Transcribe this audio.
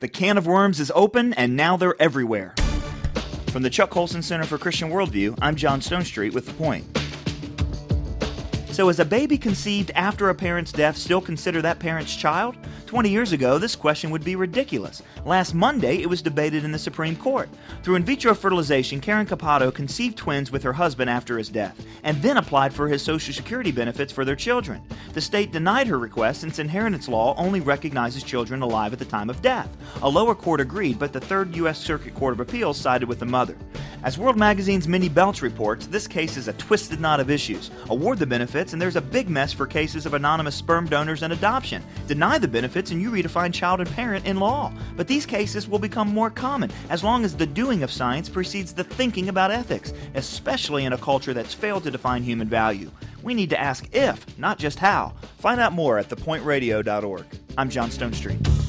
The can of worms is open, and now they're everywhere. From the Chuck Colson Center for Christian Worldview, I'm John Stonestreet with The Point. So, is a baby conceived after a parent's death still consider that parent's child? 20 years ago, this question would be ridiculous. Last Monday, it was debated in the Supreme Court. Through in vitro fertilization, Karen Capato conceived twins with her husband after his death, and then applied for his Social Security benefits for their children. The state denied her request since inheritance law only recognizes children alive at the time of death. A lower court agreed, but the Third U.S. Circuit Court of Appeals sided with the mother. As World Magazine's Emily Belz reports, this case is a twisted knot of issues. Award the benefits, and there's a big mess for cases of anonymous sperm donors and adoption. Deny the benefits, and you redefine child and parent in law. But these cases will become more common as long as the doing of science precedes the thinking about ethics, especially in a culture that's failed to define human value. We need to ask if, not just how. Find out more at thepointradio.org. I'm John Stonestreet.